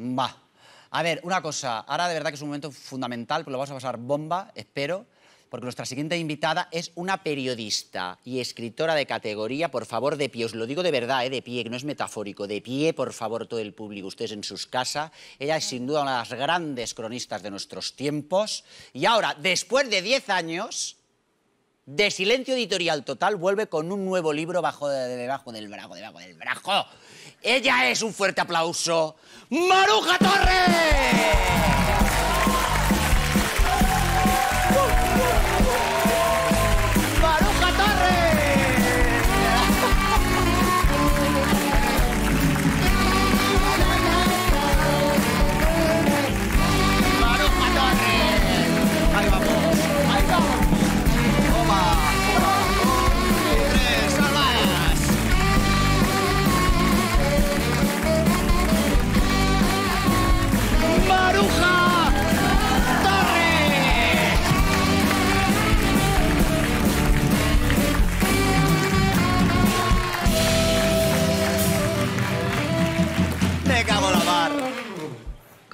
Va. A ver, una cosa. Ahora de verdad que es un momento fundamental, porque lo vamos a pasar bomba, espero, porque nuestra siguiente invitada es una periodista y escritora de categoría, por favor, de pie. Os lo digo de verdad, ¿eh? de pie, que no es metafórico. De pie, por favor, todo el público, ustedes en sus casas. Ella es sin duda una de las grandes cronistas de nuestros tiempos. Y ahora, después de 10 años de silencio editorial total, vuelve con un nuevo libro bajo de, debajo del brazo, debajo del brazo. Ella es un fuerte aplauso, Maruja Torres.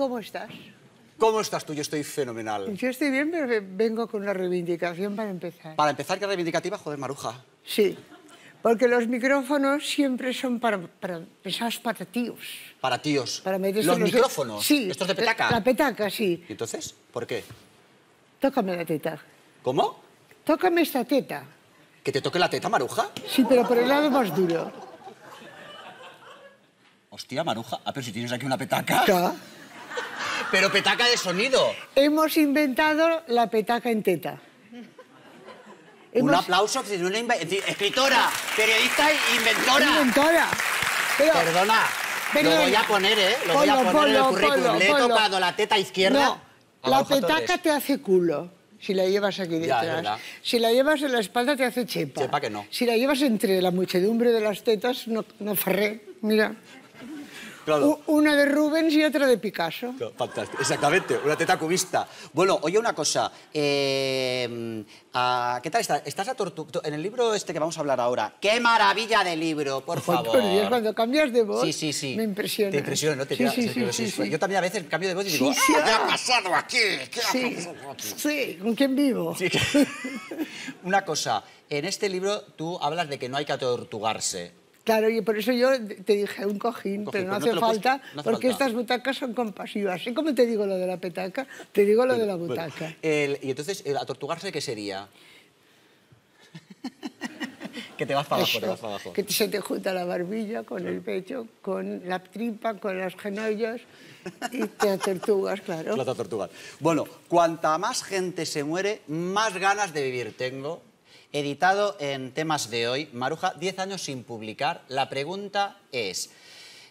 ¿Cómo estás? ¿Cómo estás tú? Yo estoy fenomenal. Yo estoy bien, pero vengo con una reivindicación para empezar. Para empezar, ¿qué reivindicativa? Joder, Maruja. Sí, porque los micrófonos siempre son para, para pensados para tíos. Para tíos. Para meterse ¿Los los micrófonos? Sí. ¿Estos de petaca? La, la petaca, sí. ¿Y entonces? ¿Por qué? Tócame la teta. ¿Cómo? Tócame esta teta. ¿Que te toque la teta, Maruja? Sí, pero por el lado más duro. Hostia, Maruja. Ah, pero si tienes aquí una petaca. Pero petaca de sonido. Hemos inventado la petaca en teta. Un Hemos- aplauso. que una Escritora, periodista e inventora. Inventora. Pero, Perdona. Perdona. Lo voy a poner, ¿eh? Lo voy a Ponlo, poner en el ponlo, currículum. ponlo, Le he tocado la teta izquierda. No, la petaca te hace culo. Si la llevas aquí Ya, detrás. verdad. si la llevas en la espalda te hace chepa. Chepa que no. Si la llevas entre la muchedumbre de las tetas, no, no farré. Mira. Claro. Una de Rubens y otra de Picasso. Fantástico, exactamente, una teta cubista. Bueno, oye una cosa, eh, ah, ¿qué tal está? ¿Estás a en el libro este que vamos a hablar ahora? ¡Qué maravilla de libro, por favor! por Dios, cuando cambias de voz, Sí, sí, sí. me impresiona. Te impresiona, ¿no? Te sí, sí, sí, sí, sí. Yo también a veces cambio de voz y digo, sí. "Ah, ¿qué ha pasado aquí? ¿Qué ha Sí, pasado aquí?". sí, ¿con quién vivo? Sí, Una cosa, en este libro tú hablas de que no hay que atortugarse. Claro, y por eso yo te dije un cojín, Cojín, pero no pero no hace puedes- falta, no hace porque falta. estas butacas son compasivas. Así como te digo lo de la petaca, te digo lo de la Bueno, butaca. el- y entonces, el atortugarse, ¿qué sería? que te vas para abajo, te vas para abajo. que se te junta la barbilla con el pecho, con la tripa, con las genollas y te atortugas, claro. Las tortugas. Bueno, cuanta más gente se muere, más ganas de vivir tengo. Editado en temas de hoy, Maruja, 10 años sin publicar. La pregunta es,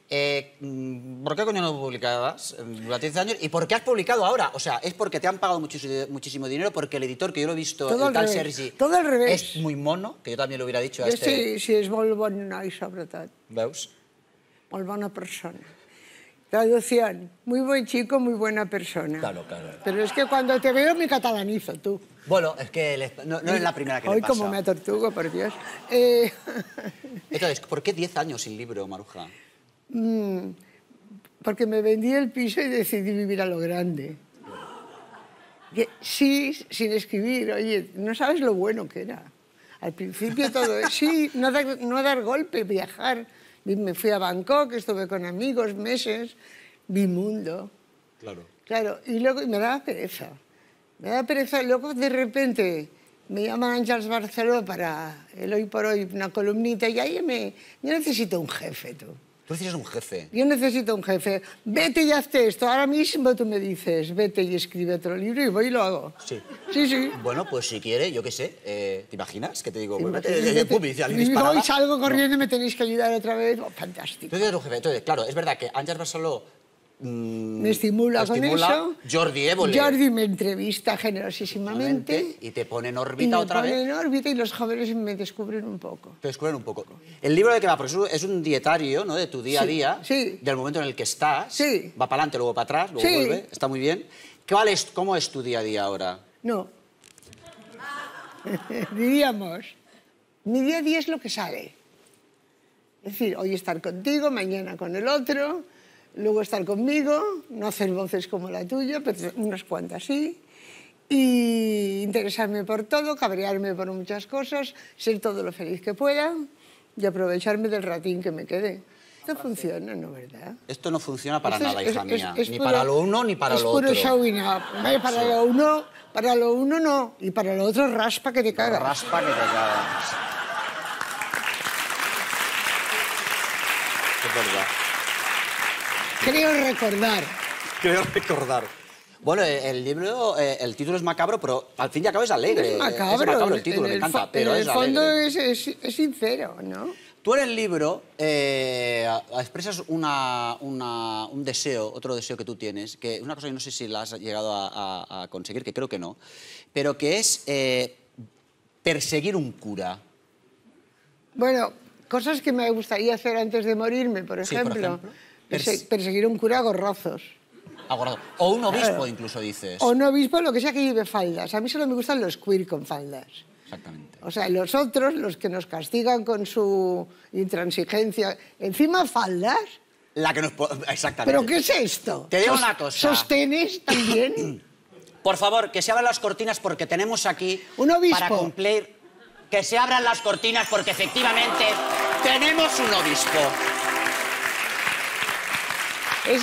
eh, mm, ¿por qué coño no publicabas eh, durante 10 años? ¿Y por qué has publicado ahora? O sea, ¿es porque te han pagado muchísimo, muchísimo dinero? Porque el editor, que yo lo he visto, Todo el al tal revés, Sergi, todo al revés. es muy mono, que yo también lo hubiera dicho a este... sí, sí, és molt bon noi, sobretot. ¿Veus? Molt bona persona. Traducción, muy buen chico, muy buena persona. Claro, claro. Pero es que cuando te veo me catalanizo, tú. Bueno, es que esp- no, no es la primera que Hoy le pasa. como me atortugo, por Dios. Eh, Entonces, ¿por qué 10 años sin libro, Maruja? porque me vendí el piso y decidí vivir a lo grande. Sí, sin escribir, oye, no sabes lo bueno que era. Al principio todo, sí, no dar, no dar golpe, viajar. Me fui a Bangkok, estuve con amigos meses, vi mundo. Claro. Claro, y luego y me daba pereza. Me daba pereza, luego de repente me llaman Ángels Barceló para el hoy por hoy, una columnita, y ahí me... Yo necesito un jefe, tú. Tú necesitas un jefe. Yo necesito un jefe. Vete y hazte esto. Ahora mismo tú me dices, vete y escribe otro libro y voy y lo hago. Sí. Sí, sí. Bueno, pues si quiere, yo qué sé, eh, ¿te imaginas? Que te digo, me- vete, hoy salgo corriendo y me tenéis que ayudar otra vez. Oh, fantástico. Eres un jefe. Entonces, claro, es verdad que Ángel Barceló mm, Me estimula con estimula, eso. Jordi Évole. Jordi me entrevista generosísimamente. Y te pone en y órbita me otra pone vez. en órbita y los jóvenes me descubren un poco. Te descubren un poco. El libro de qué va, porque es un- es un dietario, ¿no? De tu día a Sí, día, sí. del momento en el que estás. Sí. Va para adelante, luego para atrás, luego Sí. vuelve. Está muy bien. ¿Cuál es, ¿Cómo es tu día a día ahora? No. Diríamos, mi día a día es lo que sale. Es decir, hoy estar contigo, mañana con el otro, luego estar conmigo, no hacer voces como la tuya, pero unas cuantas sí, y interesarme por todo, cabrearme por muchas cosas, ser todo lo feliz que pueda y aprovecharme del ratín que me quede. Esto funciona, ¿no verdad? Esto no funciona para Esto es- nada, es- hija es- mía. es ni puro- para lo uno ni para es lo puro otro. showing up. Vaya, Para, lo uno, para lo uno no, y para lo otro raspa que te cagas. Raspa que te cagas. Es verdad. Creo recordar. Creo recordar. Bueno, el, el libro, eh, el título es macabro, pero al fin y al cabo es alegre. Es macabro. Es macabro el título, en me el encanta, pero en es el fondo es, es- es sincero, ¿no? Tú en el libro eh, expresas una- una- un deseo, otro deseo que tú tienes, que es una cosa que no sé si la has llegado a, a- a conseguir, que creo que no, pero que es eh, perseguir un cura. Bueno, cosas que me gustaría hacer antes de morirme, por Sí, por ejemplo. Perse- perseguir a un cura a gorrazos. Agorado. O un obispo, incluso dices. O un obispo, lo que sea que lleve faldas. A mí solo me gustan los queer con faldas. Exactamente. O sea, los otros, los que nos castigan con su intransigencia. Encima faldas. La que nos... Exactamente. ¿Pero qué es esto? Te digo una cosa. ¿Sostenes también? Por favor, que se abran las cortinas porque tenemos aquí... Un obispo. Para cumplir... Que se abran las cortinas porque efectivamente tenemos un obispo. ¿Es,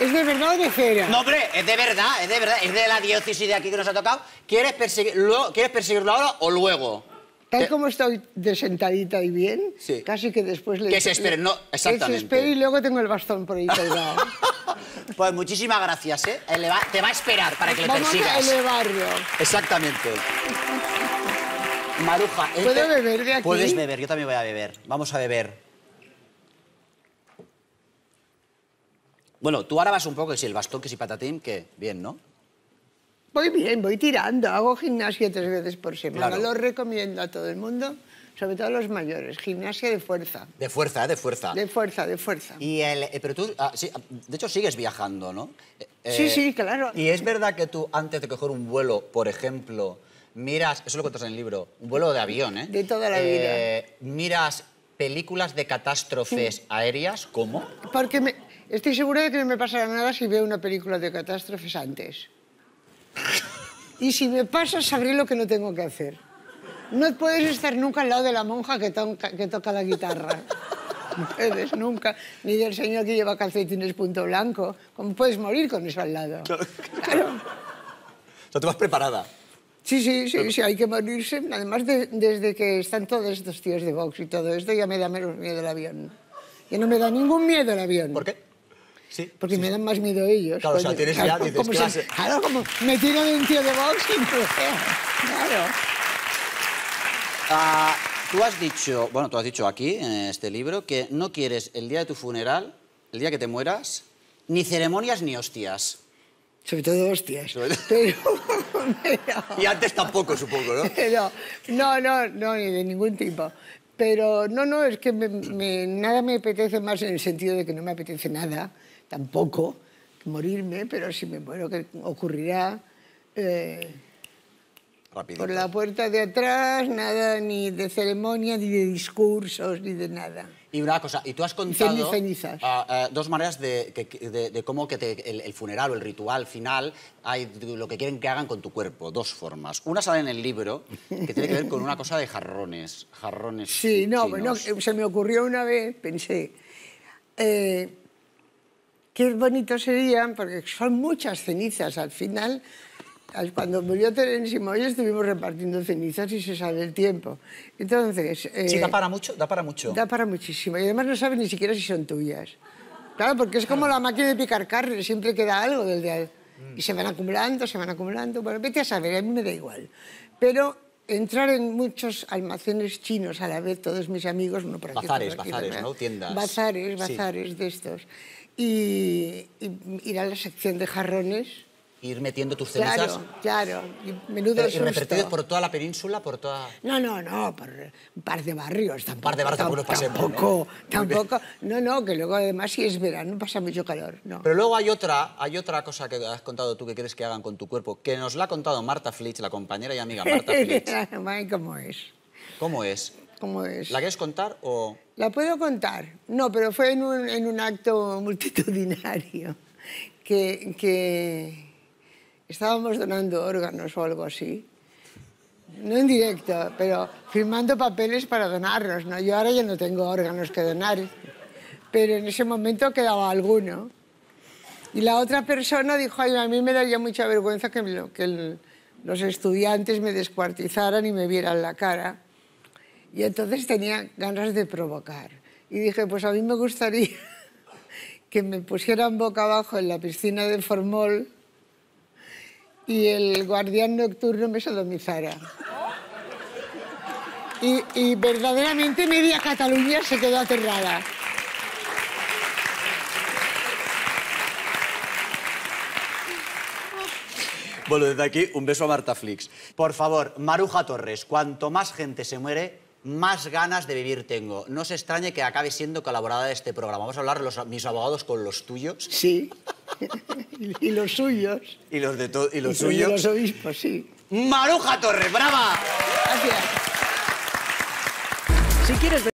¿Es de verdad o de cera? No, hombre, es de verdad, es de verdad, es de la diócesis de aquí que nos ha tocado. ¿Quieres, perseguir, luego, ¿quieres perseguirlo ahora o luego? Tal como estoy de sentadita y bien, Sí. casi que después le... Que se espere, no, Que se exactamente. espere y luego tengo el bastón por ahí colgado. Pues muchísimas gracias, ¿eh? Eleva- te va a esperar para que le Vamos a persigas. elevarlo. Exactamente. Maruja, este- ¿Puedo beber de aquí? Puedes beber, yo también voy a beber. Vamos a beber. Bueno, tú ahora vas un poco que si el bastón, que si patatín, que bien, ¿no? Voy bien, voy tirando. Hago gimnasia tres veces por semana. Claro. Lo recomiendo a todo el mundo, sobre todo a los mayores. Gimnasia de fuerza. De fuerza, ¿eh? De fuerza. De fuerza, de fuerza. Y el, eh, pero tú, ah, sí, ah, de hecho, sigues viajando, ¿no? Eh, Sí, sí, claro. Y es verdad que tú, antes de coger un vuelo, por ejemplo, miras, eso lo cuentas en el libro, un vuelo de avión, ¿eh? De toda la Eh, Miras películas de catástrofes aéreas, ¿cómo? Porque me- estoy segura de que no me pasará nada si veo una película de catástrofes antes. Y si me pasa, sabré lo que no tengo que hacer. No puedes estar nunca al lado de la monja que, toca- que toca la guitarra. No puedes nunca. Ni del señor que lleva calcetines punto blanco. ¿Cómo puedes morir con eso al lado? Claro. O sea, tú vas preparada. Sí, sí, sí, sí, hay que morirse. Además, de- desde que están todos estos tíos de box y todo esto, ya me da menos miedo el avión. Ya no me da ningún miedo el avión. ¿Por qué? Sí. Porque me dan más miedo ellos. Claro, o sea, tienes ya, dices, como ¿qué se- va a ser? claro, como me tiro de un tío de box y me. Claro. Ah, tú has dicho, bueno, tú has dicho aquí, en este libro, que no quieres el día de tu funeral, el día que te mueras, ni ceremonias ni hostias. Sobre todo hostias. Sobre- Pero, pero- Y antes tampoco, supongo, ¿no? pero- no, no, no, ni de ningún tipo. Pero no, no, es que me- me- nada me apetece más en el sentido de que no me apetece nada, tampoco, morirme, pero si me muero, que ocurrirá eh, por la puerta de atrás, nada ni de ceremonia, ni de discursos, ni de nada. Y una cosa, y tú has contado ah, ah, dos maneras de, de- de cómo que te- el, el funeral o el ritual final hay lo que quieren que hagan con tu cuerpo, dos formas. Una sale en el libro que tiene que ver con una cosa de jarrones, jarrones. Sí, no, chinos. eh, se me ocurrió una vez, pensé, eh, qué bonito sería, porque son muchas cenizas al final. al- Cuando murió Terence Moy estuvimos repartiendo cenizas y se sabe el tiempo. Entonces... eh, Sí, da para mucho, da para mucho. Da para muchísimo. Y además no sabes ni siquiera si son tuyas. Claro, porque es como la máquina de picar carne, siempre queda algo del día. Y se van acumulando, se van acumulando. Bueno, vete a saber, a mí me da igual. Pero entrar en muchos almacenes chinos a la vez, todos mis amigos, no aquí, Bazares, bazares. ¿no? Tiendas. Bazares, Sí. bazares de estos. Y, y ir a la sección de jarrones. Ir metiendo tus cenizas. Claro, claro. Y menudo pero- y susto. repartidos por toda la península, por toda... No, no, no, por un par de barrios. Tampoco, par de barrios tampoco pasemos, ¿no? Tampoco, Muy bien. tampoco. No, no, que luego además si es verano pasa mucho calor. No. Pero luego hay otra, hay otra cosa que has contado tú que quieres que hagan con tu cuerpo, que nos la ha contado Marta Flitch, la compañera y amiga Marta Flitch. ¿Cómo es? ¿Cómo es? cómo es. ¿La quieres contar o...? ¿La puedo contar? No, pero fue en un, en un acto multitudinario que, que estábamos donando órganos o algo así. No en directo, pero firmando papeles para donarlos. ¿no? Yo ahora ya no tengo órganos que donar, pero en ese momento quedaba alguno. Y la otra persona dijo, Ay, a mí me daría mucha vergüenza que, que el- los estudiantes me descuartizaran y me vieran la cara. Y entonces tenía ganas de provocar. Y dije, pues a mí me gustaría que me pusieran boca abajo en la piscina de Formol y el guardián nocturno me sodomizara. Y, y verdaderamente media Cataluña se quedó aterrada. Bueno, desde aquí, un beso a Marta Flix. Por favor, Maruja Torres, cuanto más gente se muere, más ganas de vivir tengo. No se extrañe que acabe siendo colaboradora de este programa. Vamos a hablar los, mis abogados con los tuyos Sí. y los suyos. y los de to- y los Y suyos. los obispos, sí. Maruja Torres, brava. Gracias. Si quieres